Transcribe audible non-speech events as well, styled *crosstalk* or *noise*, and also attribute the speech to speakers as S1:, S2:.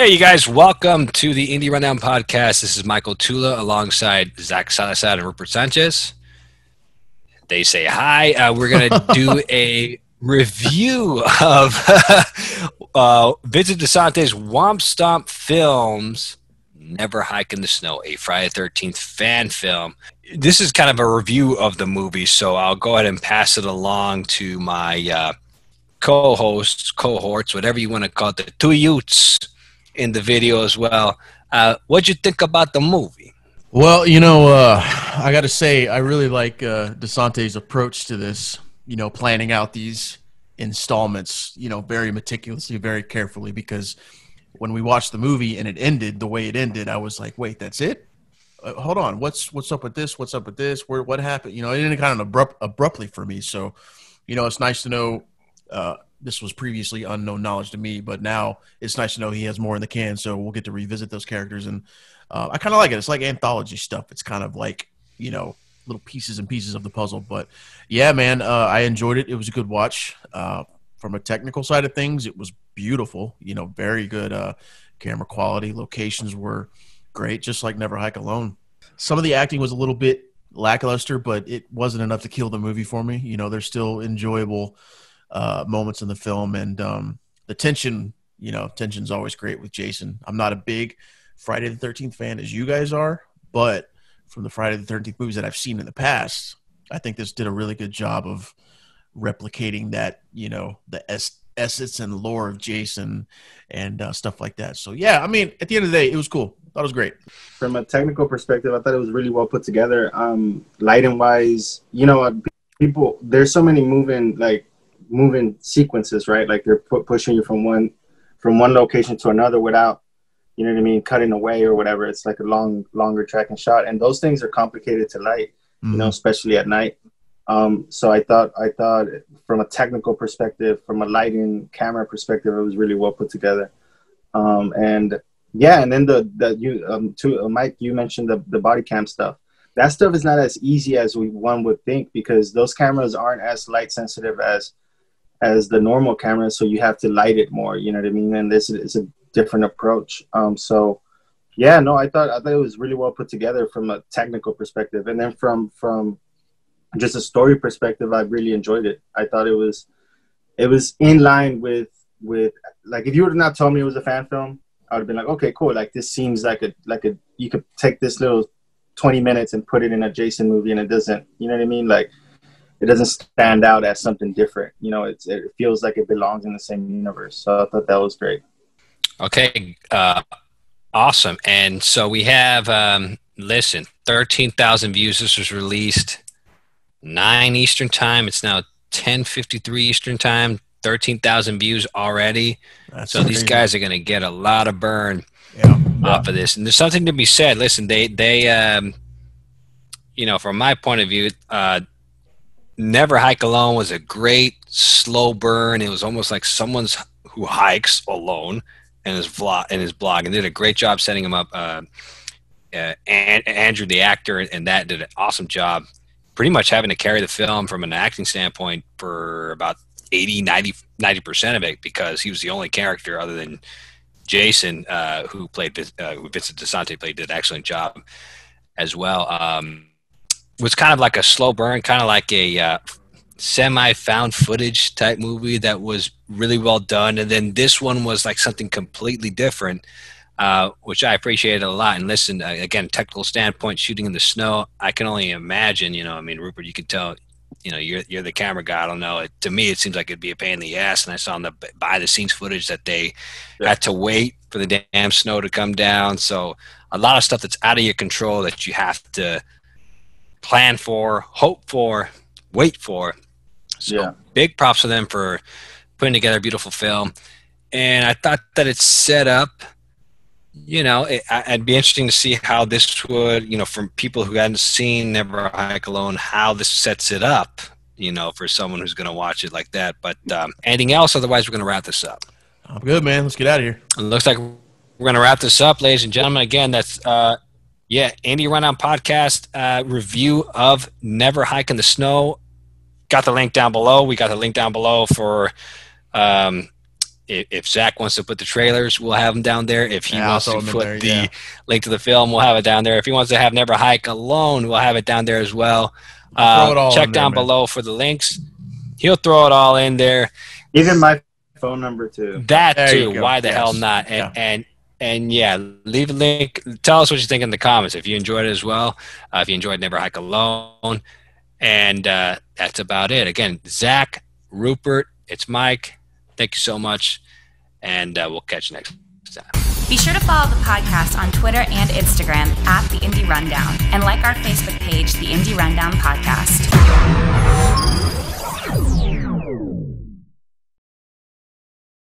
S1: Hey, you guys, welcome to the Indie Rundown Podcast. This is Michael Tula alongside Zach Salazar and Rupert Sanchez. They say hi. Uh, we're going *laughs* to do a review of *laughs* uh, Vincent DiSanti's Womp Stomp Films Never Hike in the Snow, a Friday 13th fan film. This is kind of a review of the movie, so I'll go ahead and pass it along to my uh, co hosts, cohorts, whatever you want to call it, the two youths in the video as well. Uh, what'd you think about the movie?
S2: Well, you know, uh, I got to say, I really like uh, DiSanti's approach to this. You know, planning out these installments, you know, very meticulously, very carefully. Because when we watched the movie and it ended the way it ended, I was like, "Wait, that's it? Uh, hold on, what's what's up with this? What's up with this? Where what happened? You know, it ended kind of abrupt, abruptly for me. So, you know, it's nice to know uh, this was previously unknown knowledge to me, but now it's nice to know he has more in the can. So we'll get to revisit those characters, and uh, I kind of like it. It's like anthology stuff. It's kind of like you know little pieces and pieces of the puzzle. But yeah, man, uh, I enjoyed it. It was a good watch. Uh, from a technical side of things, it was beautiful. You know, very good uh, camera quality. Locations were great, just like Never Hike Alone. Some of the acting was a little bit lackluster, but it wasn't enough to kill the movie for me. You know, there's still enjoyable uh, moments in the film, and um, the tension. You know, tension's always great with Jason. I'm not a big Friday the Thirteenth fan as you guys are, but from the Friday the Thirteenth movies that I've seen in the past, I think this did a really good job of replicating that. You know, the es- essence and lore of Jason and uh, stuff like that. So yeah, I mean, at the end of the day, it was cool. That was great.
S3: From a technical perspective, I thought it was really well put together. Um, lighting wise, you know, people there's so many moving like moving sequences, right? Like they're pu- pushing you from one from one location to another without, you know what I mean, cutting away or whatever. It's like a long, longer tracking shot, and those things are complicated to light, mm-hmm. you know, mm-hmm. especially at night. Um, so I thought, I thought from a technical perspective, from a lighting camera perspective, it was really well put together. Um, and yeah, and then the the you um to uh, Mike, you mentioned the the body cam stuff. That stuff is not as easy as we one would think because those cameras aren't as light sensitive as as the normal camera, so you have to light it more. You know what I mean? And this is a different approach. Um, so yeah, no, I thought I thought it was really well put together from a technical perspective, and then from from just a story perspective, I really enjoyed it. I thought it was it was in line with with like if you would have not told me it was a fan film, I would have been like, okay, cool. Like this seems like a like a you could take this little twenty minutes and put it in a Jason movie, and it doesn't. You know what I mean? Like it doesn't stand out as something different. You know, it feels like it belongs in the same universe. So I thought that was great.
S1: Okay, uh, awesome. And so we have um, listen, thirteen thousand views. This was released nine Eastern time. It's now ten fifty three Eastern time. Thirteen thousand views already. That's so crazy. these guys are going to get a lot of burn yeah. off of this. And there's something to be said. Listen, they they um, you know, from my point of view, uh, Never Hike Alone was a great slow burn. It was almost like someone's who hikes alone in his vlog in his blog and did a great job setting him up. Uh, uh, and Andrew, the actor, and that did an awesome job. Pretty much having to carry the film from an acting standpoint for about 80, 90 percent of it because he was the only character other than Jason uh, who played uh, who Vincent DiSanti played did an excellent job as well. Um, was kind of like a slow burn, kind of like a uh, semi found footage type movie that was really well done. And then this one was like something completely different, uh, which I appreciated a lot. And listen, uh, again, technical standpoint, shooting in the snow, I can only imagine, you know, I mean, Rupert, you can tell, you know, you're, you're the camera guy. I don't know. It, to me, it seems like it'd be a pain in the ass. And I saw in the behind the scenes footage that they yeah. had to wait for the damn snow to come down. So a lot of stuff that's out of your control that you have to, plan for, hope for, wait for. So yeah. big props to them for putting together a beautiful film. And I thought that it's set up, you know, it, would be interesting to see how this would, you know, from people who hadn't seen Never Hike Alone, how this sets it up, you know, for someone who's going to watch it like that. But um, anything else? Otherwise, we're going to wrap this up.
S2: I'm good, man. Let's get out of here.
S1: It looks like we're going to wrap this up, ladies and gentlemen. Again, that's uh, yeah, Indie Rundown podcast uh, review of Never Hike in the Snow. Got the link down below. We got the link down below for um, if, if Zach wants to put the trailers, we'll have them down there. If he
S2: Yeah,
S1: wants to
S2: throw 'em in
S1: put
S2: there,
S1: the
S2: yeah.
S1: link to the film, we'll have it down there. If he wants to have Never Hike alone, we'll have it down there as well. Uh, check
S2: in there,
S1: down
S2: man.
S1: below for the links. He'll throw it all in there.
S3: Even my phone number too.
S1: That
S2: There
S1: too. Why the
S2: Yes.
S1: hell not? And,
S2: Yeah.
S1: and and yeah, leave a link. Tell us what you think in the comments if you enjoyed it as well. Uh, if you enjoyed Never Hike Alone, and uh, that's about it. Again, Zach, Rupert, it's Mike. Thank you so much, and uh, we'll catch you next time.
S4: Be sure to follow the podcast on Twitter and Instagram at The Indie Rundown and like our Facebook page, The Indie Rundown Podcast.